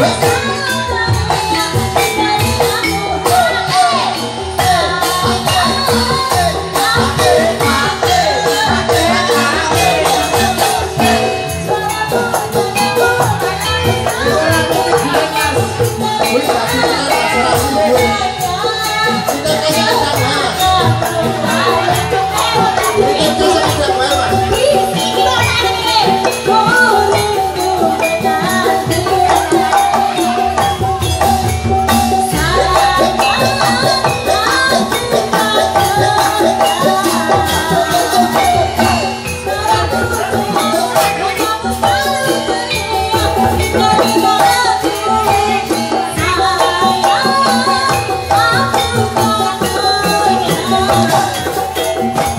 Let's go.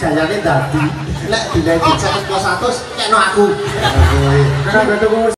gayane dadi. Lek dinaiki 100 kena aku. Betul